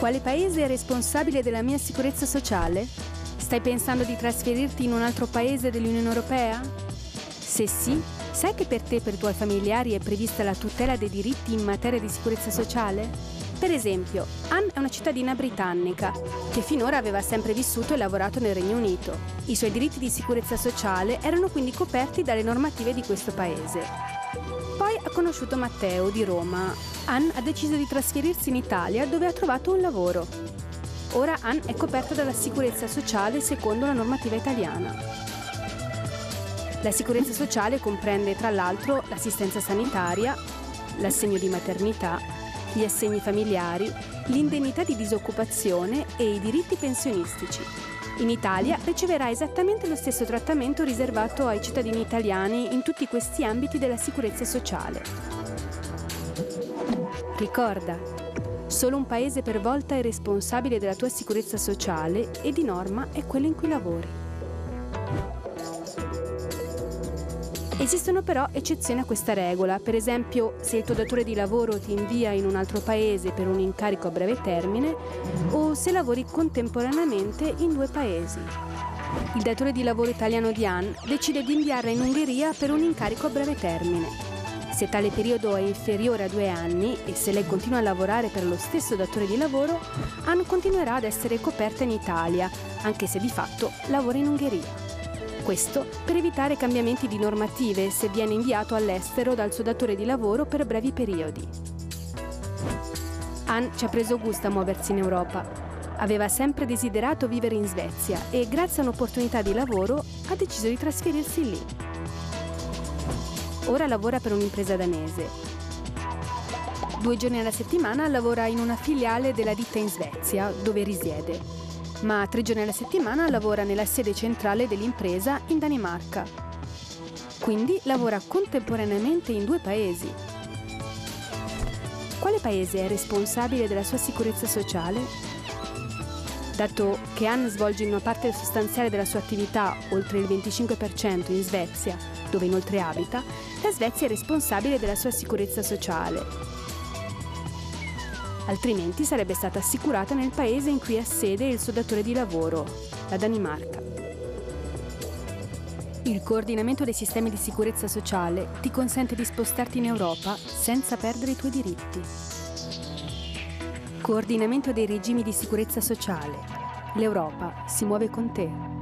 Quale paese è responsabile della mia sicurezza sociale? Stai pensando di trasferirti in un altro paese dell'Unione Europea? Se sì, sai che per te e per i tuoi familiari è prevista la tutela dei diritti in materia di sicurezza sociale? Per esempio, Anne è una cittadina britannica che finora aveva sempre vissuto e lavorato nel Regno Unito. I suoi diritti di sicurezza sociale erano quindi coperti dalle normative di questo paese. Poi ha conosciuto Matteo di Roma. Anne ha deciso di trasferirsi in Italia dove ha trovato un lavoro. Ora Anne è coperta dalla sicurezza sociale secondo la normativa italiana. La sicurezza sociale comprende tra l'altro l'assistenza sanitaria, l'assegno di maternità, gli assegni familiari, l'indennità di disoccupazione e i diritti pensionistici. In Italia riceverà esattamente lo stesso trattamento riservato ai cittadini italiani in tutti questi ambiti della sicurezza sociale. Ricorda, solo un paese per volta è responsabile della tua sicurezza sociale e di norma è quello in cui lavori. Esistono però eccezioni a questa regola, per esempio se il tuo datore di lavoro ti invia in un altro paese per un incarico a breve termine o se lavori contemporaneamente in due paesi. Il datore di lavoro italiano di Anne decide di inviarla in Ungheria per un incarico a breve termine. Se tale periodo è inferiore a due anni e se lei continua a lavorare per lo stesso datore di lavoro, Anne continuerà ad essere coperta in Italia, anche se di fatto lavora in Ungheria. Questo per evitare cambiamenti di normative se viene inviato all'estero dal suo datore di lavoro per brevi periodi. Anne ci ha preso gusto a muoversi in Europa. Aveva sempre desiderato vivere in Svezia e grazie a un'opportunità di lavoro ha deciso di trasferirsi lì. Ora lavora per un'impresa danese. Due giorni alla settimana lavora in una filiale della ditta in Svezia, dove risiede ma tre giorni alla settimana lavora nella sede centrale dell'impresa in Danimarca. Quindi lavora contemporaneamente in due paesi. Quale paese è responsabile della sua sicurezza sociale? Dato che Anne svolge una parte sostanziale della sua attività, oltre il 25% in Svezia, dove inoltre abita, la Svezia è responsabile della sua sicurezza sociale altrimenti sarebbe stata assicurata nel paese in cui ha sede il suo datore di lavoro, la Danimarca. Il coordinamento dei sistemi di sicurezza sociale ti consente di spostarti in Europa senza perdere i tuoi diritti. Coordinamento dei regimi di sicurezza sociale. L'Europa si muove con te.